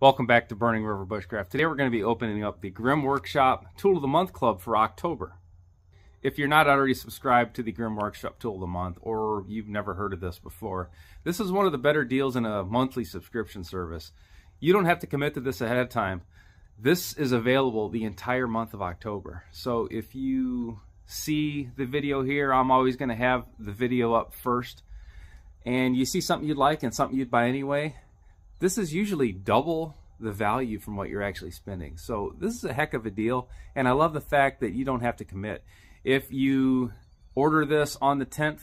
Welcome back to Burning River Bushcraft. Today we're going to be opening up the Grim Workshop Tool of the Month Club for October. If you're not already subscribed to the Grim Workshop Tool of the Month or you've never heard of this before, this is one of the better deals in a monthly subscription service. You don't have to commit to this ahead of time. This is available the entire month of October. So if you see the video here, I'm always going to have the video up first. And you see something you'd like and something you'd buy anyway, this is usually double the value from what you're actually spending. So this is a heck of a deal, and I love the fact that you don't have to commit. If you order this on the 10th,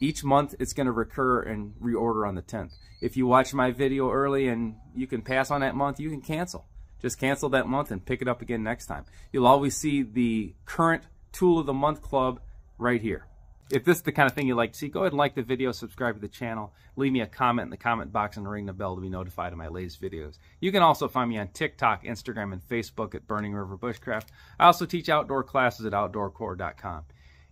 each month it's going to recur and reorder on the 10th. If you watch my video early and you can pass on that month, you can cancel. Just cancel that month and pick it up again next time. You'll always see the current Tool of the Month Club right here. If this is the kind of thing you like to see, go ahead and like the video, subscribe to the channel, leave me a comment in the comment box, and ring the bell to be notified of my latest videos. You can also find me on TikTok, Instagram, and Facebook at Burning River Bushcraft. I also teach outdoor classes at OutdoorCore.com.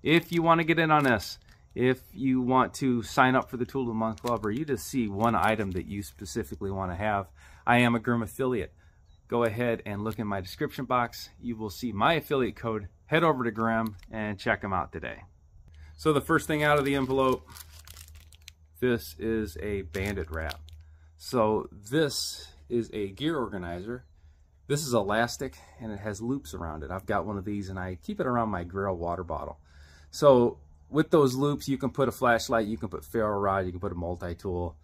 If you want to get in on this, if you want to sign up for the Tool of the Month Club, or you just see one item that you specifically want to have, I am a Grim affiliate. Go ahead and look in my description box. You will see my affiliate code. Head over to Grim and check them out today. So the first thing out of the envelope, this is a bandit wrap. So this is a gear organizer. This is elastic and it has loops around it. I've got one of these and I keep it around my grill water bottle. So with those loops, you can put a flashlight, you can put ferro rod, you can put a multi-tool,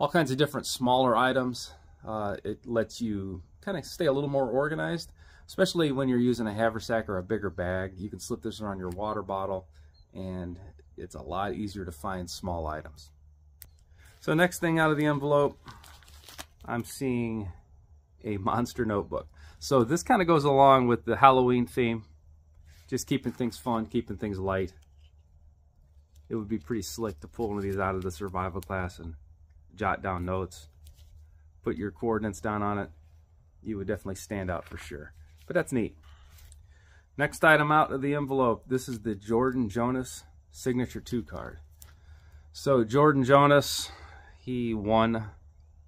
all kinds of different smaller items. Uh, it lets you kind of stay a little more organized, especially when you're using a haversack or a bigger bag. You can slip this around your water bottle and it's a lot easier to find small items. So next thing out of the envelope, I'm seeing a monster notebook. So this kind of goes along with the Halloween theme, just keeping things fun, keeping things light. It would be pretty slick to pull one of these out of the survival class and jot down notes, put your coordinates down on it. You would definitely stand out for sure. But that's neat. Next item out of the envelope, this is the Jordan Jonas Signature 2 card. So Jordan Jonas, he won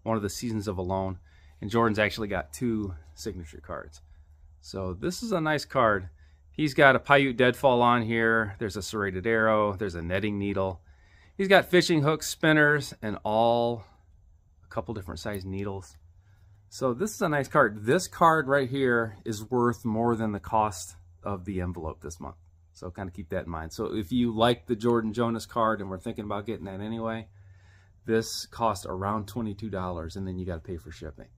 one of the seasons of Alone, and Jordan's actually got two signature cards. So this is a nice card. He's got a Paiute deadfall on here. There's a serrated arrow. There's a netting needle. He's got fishing hooks, spinners, and all a couple different size needles. So this is a nice card. This card right here is worth more than the cost of the envelope this month. So kind of keep that in mind. So if you like the Jordan Jonas card and we're thinking about getting that anyway, this costs around $22 and then you got to pay for shipping.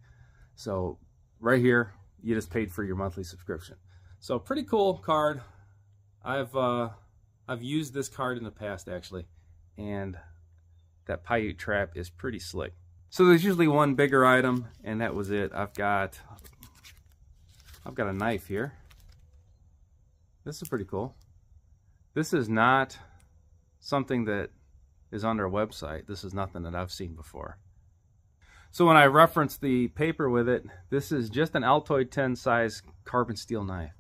So right here, you just paid for your monthly subscription. So pretty cool card. I've uh, I've used this card in the past actually, and that Paiute trap is pretty slick. So there's usually one bigger item, and that was it. I've got I've got a knife here. This is pretty cool. This is not something that is on their website. This is nothing that I've seen before. So when I reference the paper with it, this is just an Altoid tin size carbon steel knife.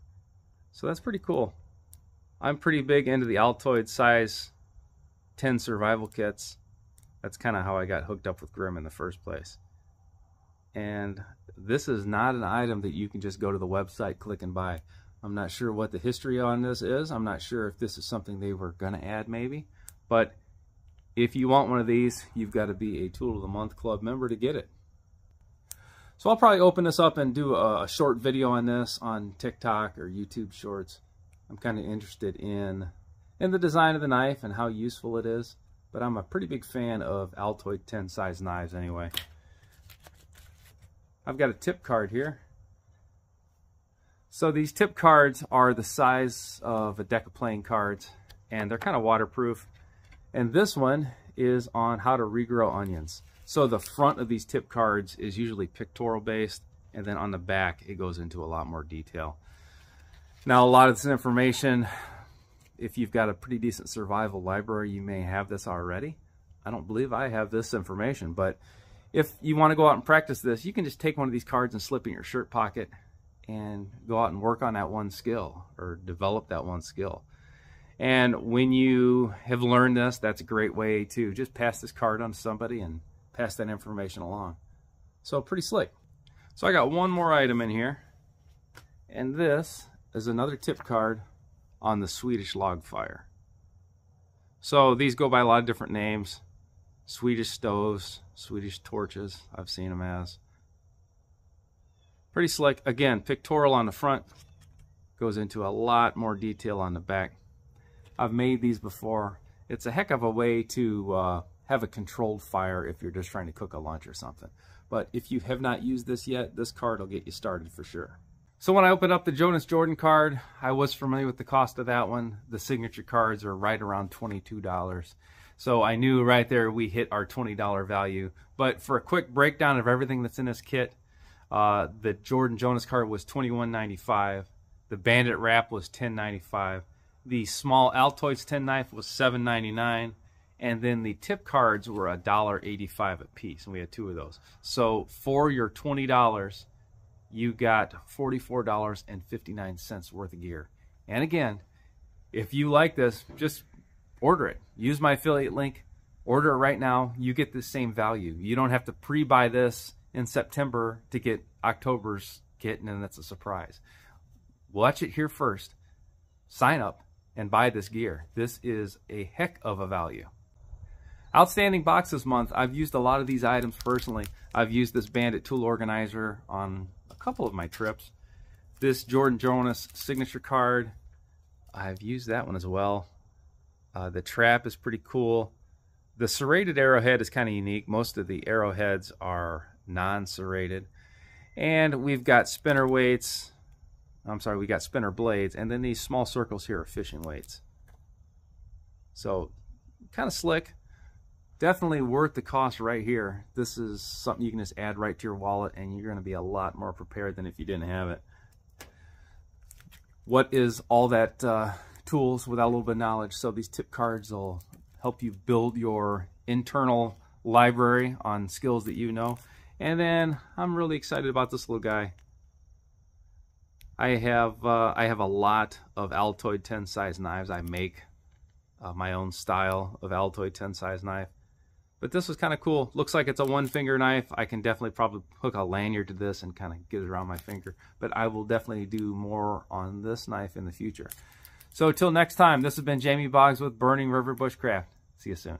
So that's pretty cool. I'm pretty big into the Altoid size tin survival kits. That's kind of how I got hooked up with Grim in the first place. And this is not an item that you can just go to the website, click and buy. I'm not sure what the history on this is. I'm not sure if this is something they were going to add maybe. But if you want one of these, you've got to be a Tool of the Month Club member to get it. So I'll probably open this up and do a, short video on this on TikTok or YouTube Shorts. I'm kind of interested in, in the design of the knife and how useful it is. But I'm a pretty big fan of Altoid tin size knives anyway. I've got a tip card here. So these tip cards are the size of a deck of playing cards and they're kind of waterproof. And this one is on how to regrow onions. So the front of these tip cards is usually pictorial based and then on the back it goes into a lot more detail. Now a lot of this information, if you've got a pretty decent survival library, you may have this already. I don't believe I have this information, but if you want to go out and practice this, you can just take one of these cards and slip in your shirt pocket and go out and work on that one skill or develop that one skill. And when you have learned this, that's a great way to just pass this card on to somebody and pass that information along. So pretty slick. So I got one more item in here. And this is another tip card on the Swedish log fire. So these go by a lot of different names. Swedish stoves, Swedish torches, I've seen them as. Pretty slick. Again, pictorial on the front. Goes into a lot more detail on the back. I've made these before. It's a heck of a way to uh, have a controlled fire if you're just trying to cook a lunch or something. But if you have not used this yet, this card will get you started for sure. So when I opened up the Jonas Jordan card, I was familiar with the cost of that one. The signature cards are right around $22. So I knew right there we hit our $20 value. But for a quick breakdown of everything that's in this kit, uh, the Jordan Jonas card was $21.95. The Bandit wrap was $10.95. The small Altoids tin knife was $7.99. And then the tip cards were $1.85 a piece. And we had two of those. So for your $20, you got $44.59 worth of gear. And again, if you like this, just order it. Use my affiliate link. Order it right now. You get the same value. You don't have to pre-buy this in September to get October's kit, and then that's a surprise. Watch it here first. Sign up and buy this gear. This is a heck of a value. Outstanding box this month. I've used a lot of these items personally. I've used this Bandit tool organizer on a couple of my trips. This Jordan Jonas signature card, I've used that one as well. Uh, the trap is pretty cool. The serrated arrowhead is kind of unique. Most of the arrowheads are non-serrated. And we've got spinner weights. I'm sorry, we got spinner blades. And then these small circles here are fishing weights. So kind of slick definitely worth the cost right here. This is something you can just add right to your wallet and you're going to be a lot more prepared than if you didn't have it. What is all that uh, tools without a little bit of knowledge? So these tip cards will help you build your internal library on skills that you know. And then I'm really excited about this little guy. I have uh, I have a lot of Altoid tin size knives. I make uh, my own style of Altoid tin size knife. But this was kind of cool. Looks like it's a one finger knife. I can definitely probably hook a lanyard to this and kind of get it around my finger. But I will definitely do more on this knife in the future. So until next time, this has been Jamie Boggs with Burning River Bushcraft. See you soon.